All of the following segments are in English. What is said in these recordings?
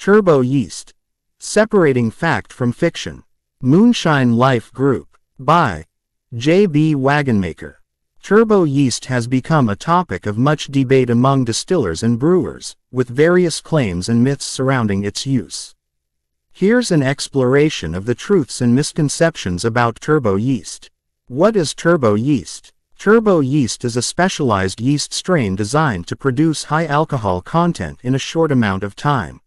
Turbo Yeast. Separating Fact from Fiction. Moonshine Life Group. By J.B. Wagonmaker. Turbo yeast has become a topic of much debate among distillers and brewers, with various claims and myths surrounding its use. Here's an exploration of the truths and misconceptions about turbo yeast. What is turbo yeast? Turbo yeast is a specialized yeast strain designed to produce high alcohol content in a short amount of time.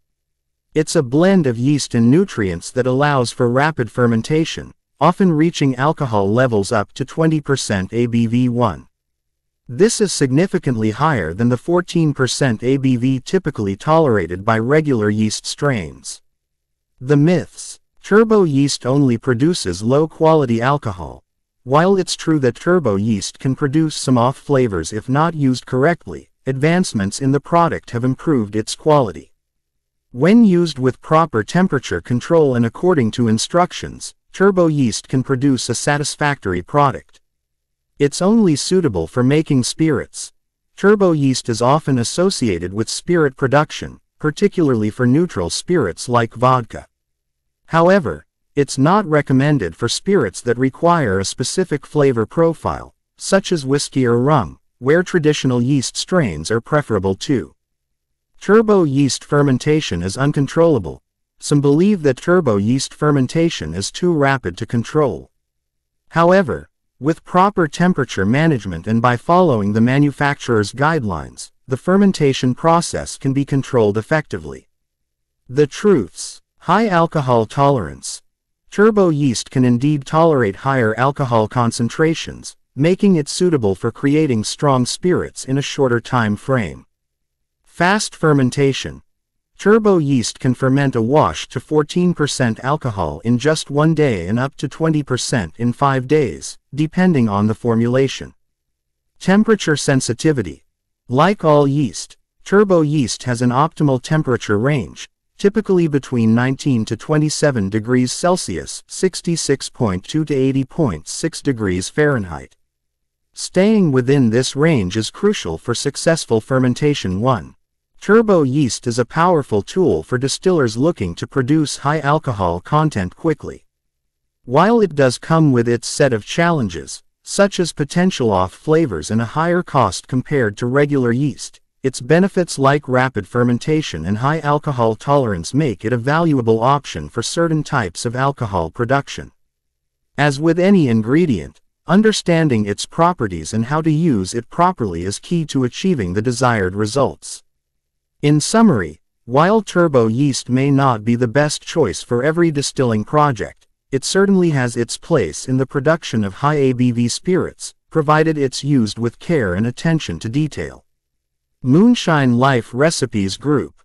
It's a blend of yeast and nutrients that allows for rapid fermentation, often reaching alcohol levels up to 20% ABV1. This is significantly higher than the 14% ABV typically tolerated by regular yeast strains. The myths. Turbo yeast only produces low-quality alcohol. While it's true that turbo yeast can produce some off flavors if not used correctly, advancements in the product have improved its quality. When used with proper temperature control and according to instructions, turbo yeast can produce a satisfactory product. It's only suitable for making spirits. Turbo yeast is often associated with spirit production, particularly for neutral spirits like vodka. However, it's not recommended for spirits that require a specific flavor profile, such as whiskey or rum, where traditional yeast strains are preferable too. Turbo yeast fermentation is uncontrollable. Some believe that turbo yeast fermentation is too rapid to control. However, with proper temperature management and by following the manufacturer's guidelines, the fermentation process can be controlled effectively. The truths. High alcohol tolerance. Turbo yeast can indeed tolerate higher alcohol concentrations, making it suitable for creating strong spirits in a shorter time frame. Fast fermentation. Turbo yeast can ferment a wash to 14% alcohol in just one day and up to 20% in five days, depending on the formulation. Temperature sensitivity. Like all yeast, turbo yeast has an optimal temperature range, typically between 19 to 27 degrees Celsius, 66.2 to 80.6 degrees Fahrenheit. Staying within this range is crucial for successful fermentation 1. Turbo yeast is a powerful tool for distillers looking to produce high alcohol content quickly. While it does come with its set of challenges, such as potential off flavors and a higher cost compared to regular yeast, its benefits like rapid fermentation and high alcohol tolerance make it a valuable option for certain types of alcohol production. As with any ingredient, understanding its properties and how to use it properly is key to achieving the desired results. In summary, while turbo yeast may not be the best choice for every distilling project, it certainly has its place in the production of high ABV spirits, provided it's used with care and attention to detail. Moonshine Life Recipes Group